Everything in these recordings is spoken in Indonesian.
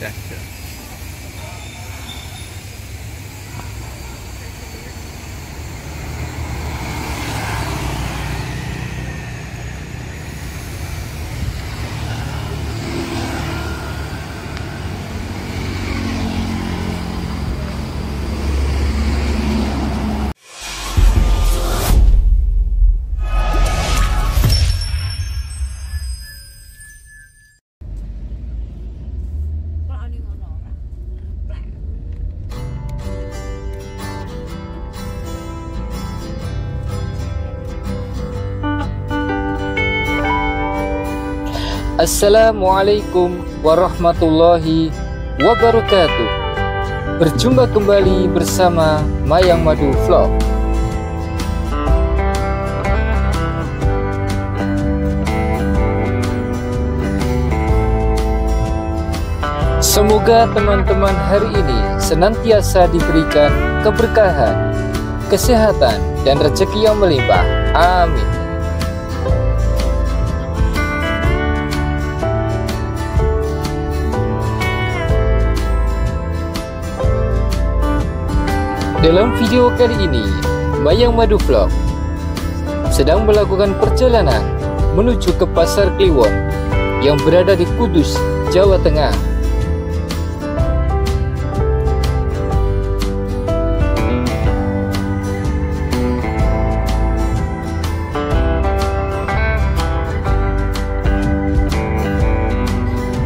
Yeah. Assalamualaikum warahmatullahi wabarakatuh Berjumpa kembali bersama Mayang Madu Vlog Semoga teman-teman hari ini senantiasa diberikan keberkahan, kesehatan, dan rezeki yang melimpah. Amin. Dalam video kali ini, Mayang Madu Vlog sedang melakukan perjalanan menuju ke Pasar Kliwon yang berada di Kudus, Jawa Tengah.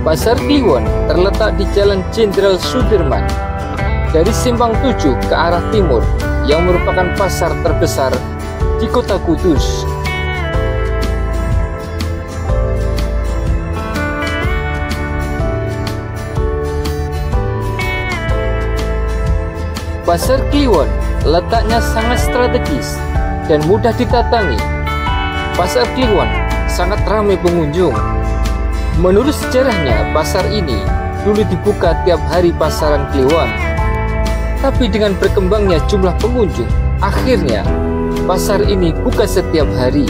Pasar Kliwon terletak di Jalan Jenderal Sudirman dari Simpang 7 ke arah timur yang merupakan pasar terbesar di kota Kudus. Pasar Kliwon letaknya sangat strategis dan mudah ditatangi. Pasar Kliwon sangat ramai pengunjung. Menurut sejarahnya, pasar ini dulu dibuka tiap hari pasaran Kliwon. Tapi dengan berkembangnya jumlah pengunjung, akhirnya pasar ini buka setiap hari.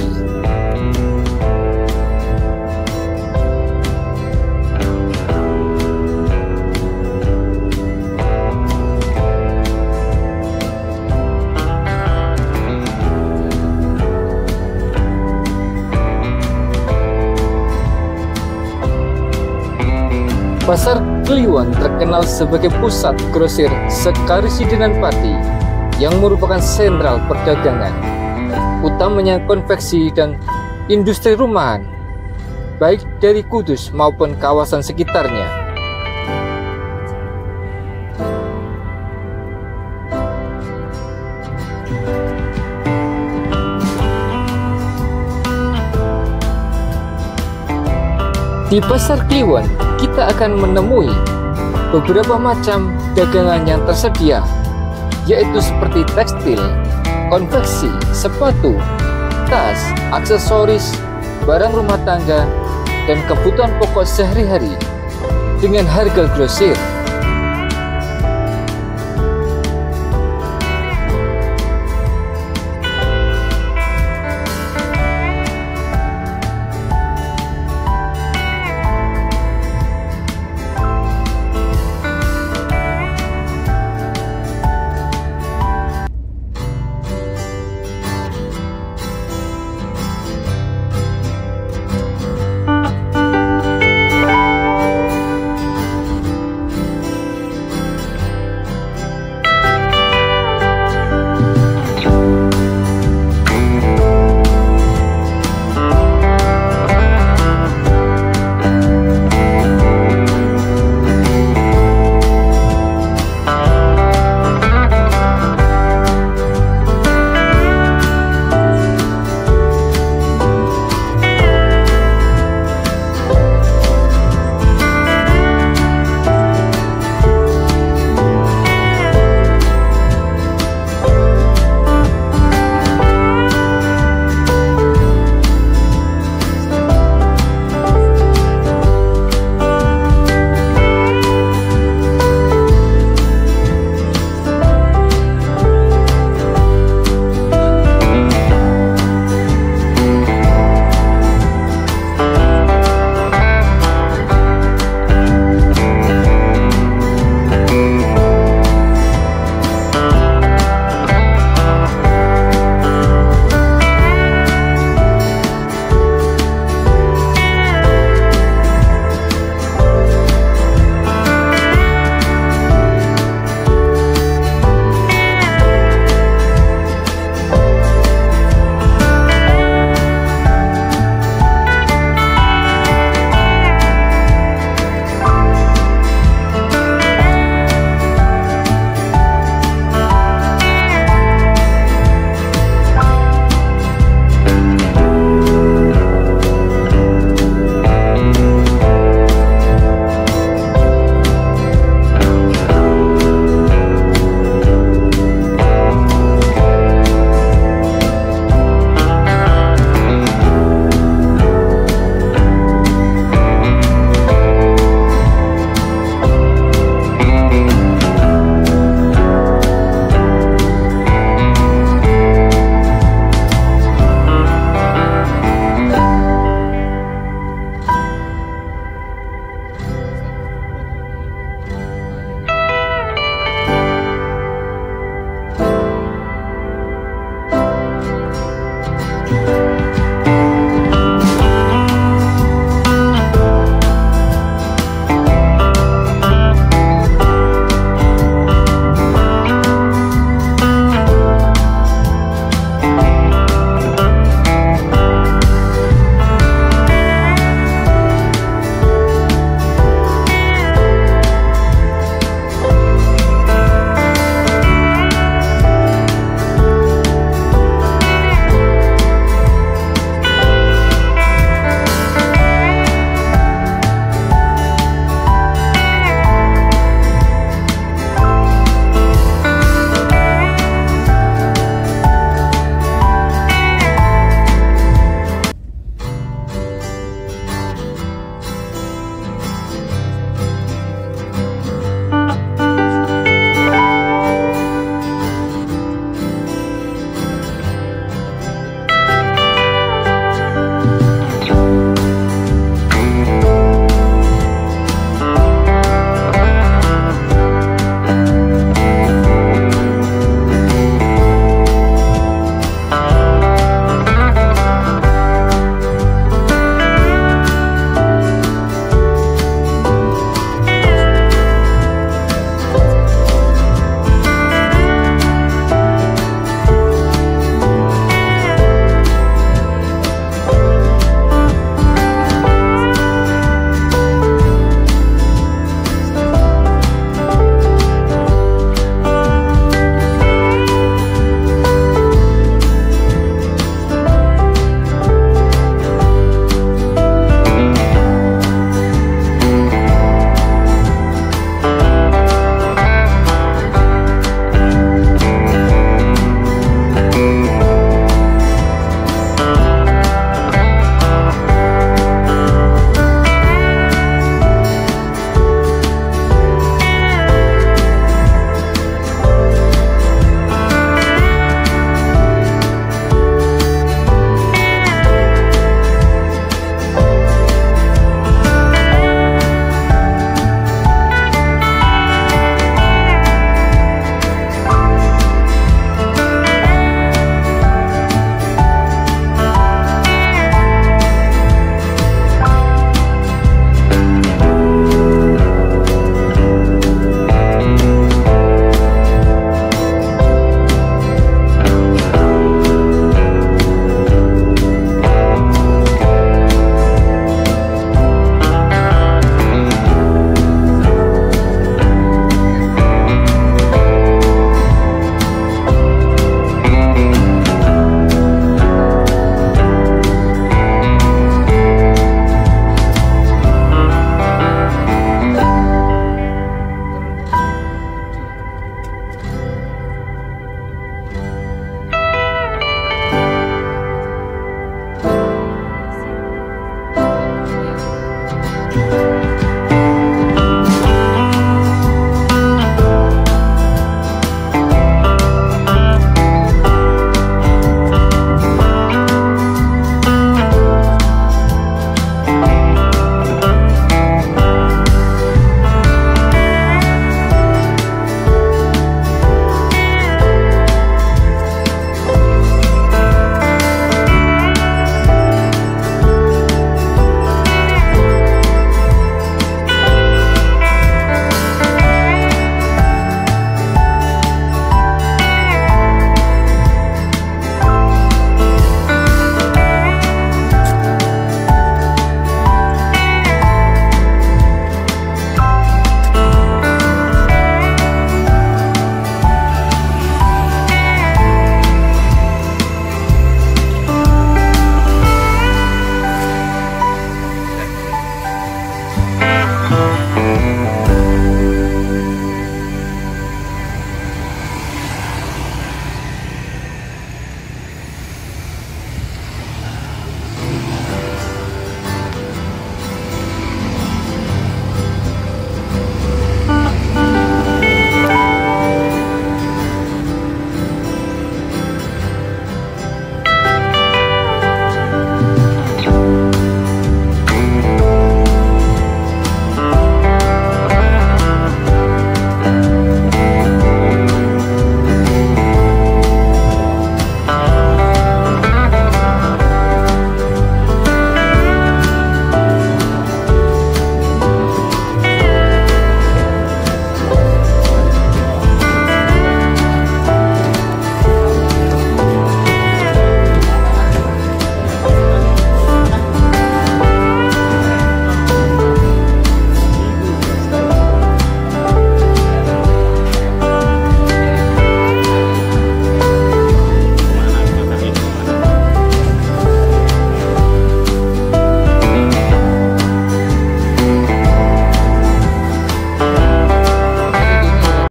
Pasar Kliwon terkenal sebagai pusat grosir Sekarisidenan Pati yang merupakan sentral perdagangan, utamanya konveksi dan industri rumahan, baik dari Kudus maupun kawasan sekitarnya. Di Pasar Kliwon, kita akan menemui beberapa macam dagangan yang tersedia, yaitu seperti tekstil, konveksi, sepatu, tas, aksesoris, barang rumah tangga, dan kebutuhan pokok sehari-hari dengan harga grosir.